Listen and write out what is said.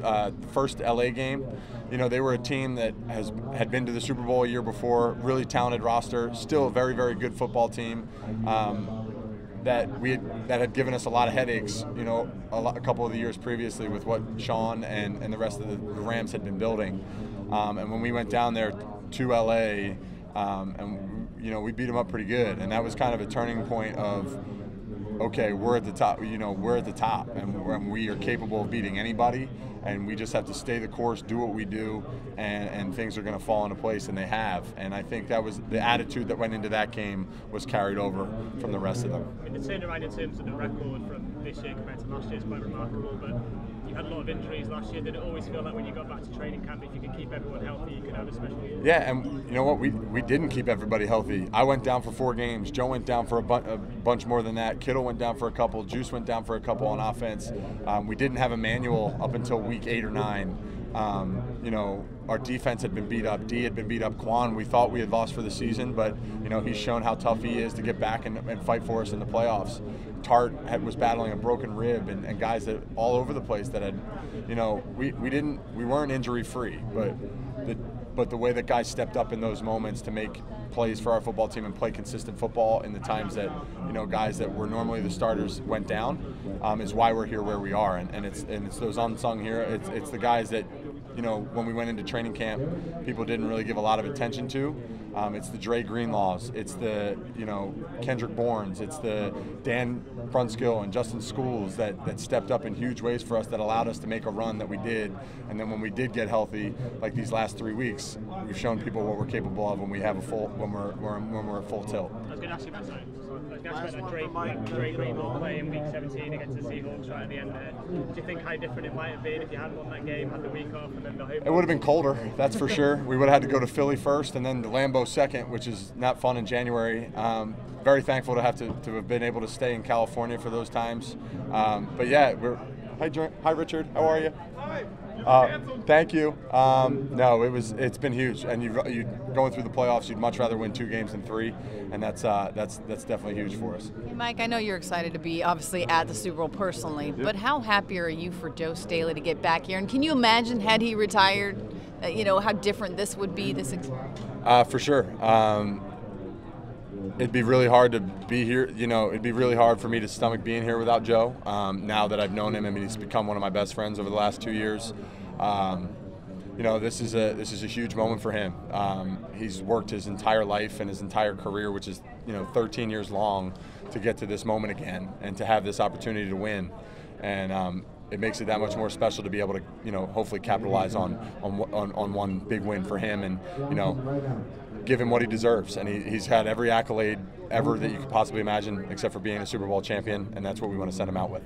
Uh, first LA game, you know, they were a team that has had been to the Super Bowl a year before, really talented roster, still a very, very good football team. Um, that we had, that had given us a lot of headaches, you know, a, lot, a, couple of the years previously with what Sean and, and the rest of the, Rams had been building. Um, and when we went down there to LA, um, and you know, we beat them up pretty good, and that was kind of a turning point of okay, we're at the top. You know, we're at the top, and, we are capable of beating anybody. And we just have to stay the course, do what we do, and, and things are going to fall into place, and they have. And I think that was the attitude that went into that game was carried over from the rest of them. I mean, the turnaround in terms of the record from this year compared to last year is quite remarkable. But you had a lot of injuries last year. Did it always feel like when you got back to training camp, if you could keep everyone healthy, you could have a special year? Yeah, and you know what? We we didn't keep everybody healthy. I went down for four games. Joe went down for a, bu- a bunch more than that. Kittle went down for a couple. Juice went down for a couple on offense. Um, we didn't have Emmanuel up until week eight or nine. Um, you know, our defense had been beat up. D had been beat up. Kwon, we thought we had lost for the season, but you know he's shown how tough he is to get back and, and fight for us in the playoffs. Tartt had, was battling a broken rib, and, and guys that all over the place that had, you know, we, we didn't we weren't injury free, but the but the way that guys stepped up in those moments to make plays for our football team and play consistent football in the times that you know guys that were normally the starters went down um, is why we're here where we are and, and it's and it's those unsung here it's, it's the guys that you know when we went into training camp people didn't really give a lot of attention to um, it's the Dre Greenlaws. It's the you know Kendrick Bournes. It's the Dan Brunskill and Justin Skules that, that stepped up in huge ways for us that allowed us to make a run that we did. And then when we did get healthy, like these last three weeks, we've shown people what we're capable of when we have a full when we're when we're at full tilt. I was going to ask you about that. I was going to ask about Dre, Greenlaw play in Week 17 against the Seahawks right at the end there. Do you think how different it might have been if you had won that game, had the week off, and then the home? It would have been colder, that's for sure. We would have had to go to Philly first, and then the Lambeau second, which is not fun in January. Um, very thankful to have to, to have been able to stay in California for those times. Um, but yeah, we're hi, hi Richard, how are you? Hi. Uh, thank you. Um, no, it was. It's been huge, and you you going through the playoffs. You'd much rather win two games than three, and that's uh, that's that's definitely huge for us. Hey Mike, I know you're excited to be obviously at the Super Bowl personally, but how happy are you for Joe Staley to get back here? And can you imagine had he retired, uh, you know how different this would be? This. Ex- uh, for sure. Um, it'd be really hard to be here. You know, it'd be really hard for me to stomach being here without Joe. Um, now that I've known him, I mean, he's become one of my best friends over the last two years. Um, you know, this is a this is a huge moment for him. Um, he's worked his entire life and his entire career, which is you know 13 years long, to get to this moment again and to have this opportunity to win. And um, it makes it that much more special to be able to, you know, hopefully capitalize on on, on, on one big win for him, and you know, give him what he deserves. And he, he's had every accolade ever that you could possibly imagine, except for being a Super Bowl champion, and that's what we want to send him out with.